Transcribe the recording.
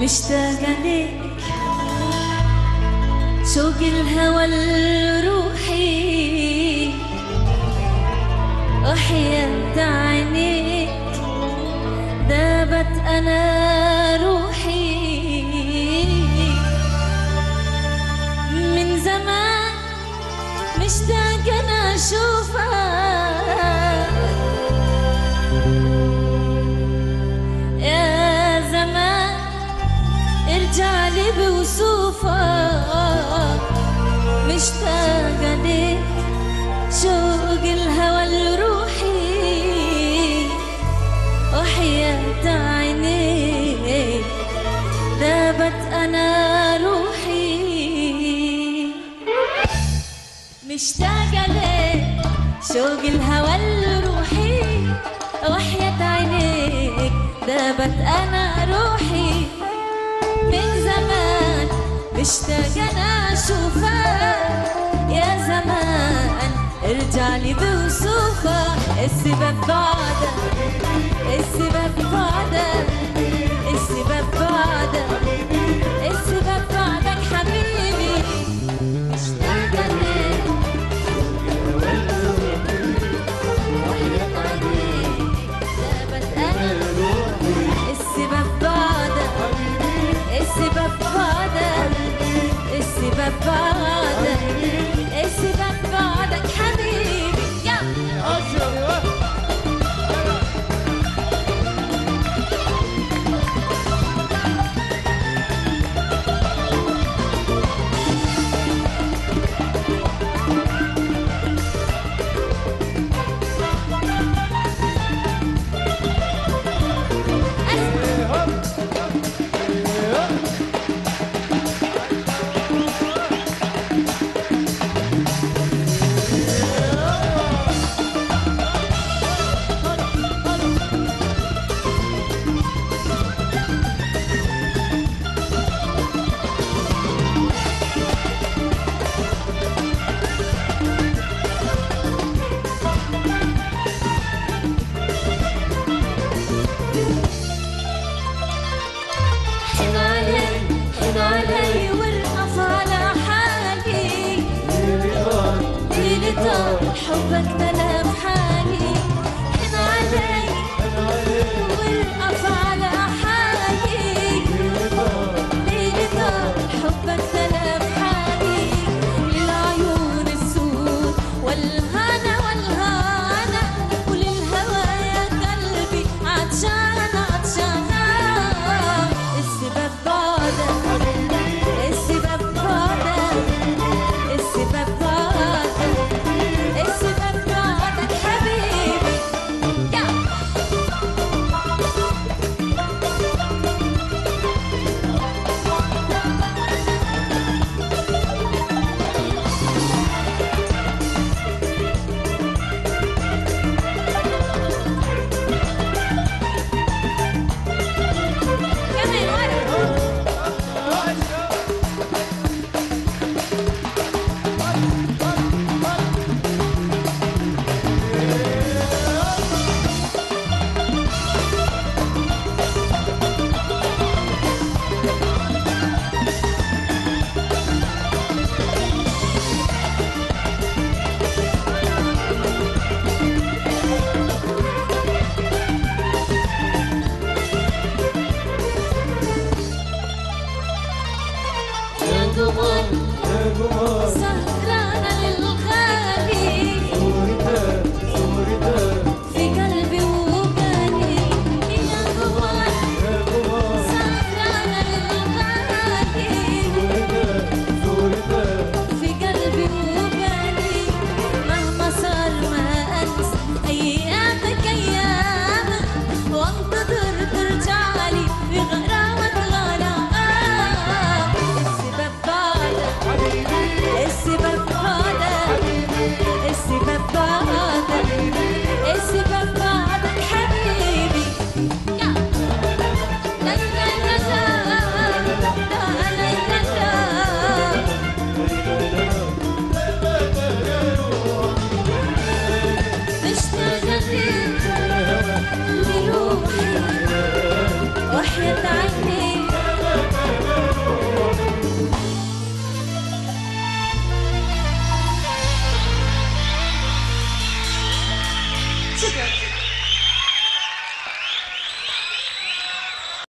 مشتاقة ليك شوق الهوى لروحي أحيت عينيك ذابت أنا روحي. من زمان مشتاقة أنا أشوفك. ليك شوق الهوى لروحي وحياة عينيك ذابت أنا روحي. من زمان مشتاقة أنا أشوفك يا زمان ارجع لي بوصوفك السبب بعدك السبب بعدك Oh. See ma part.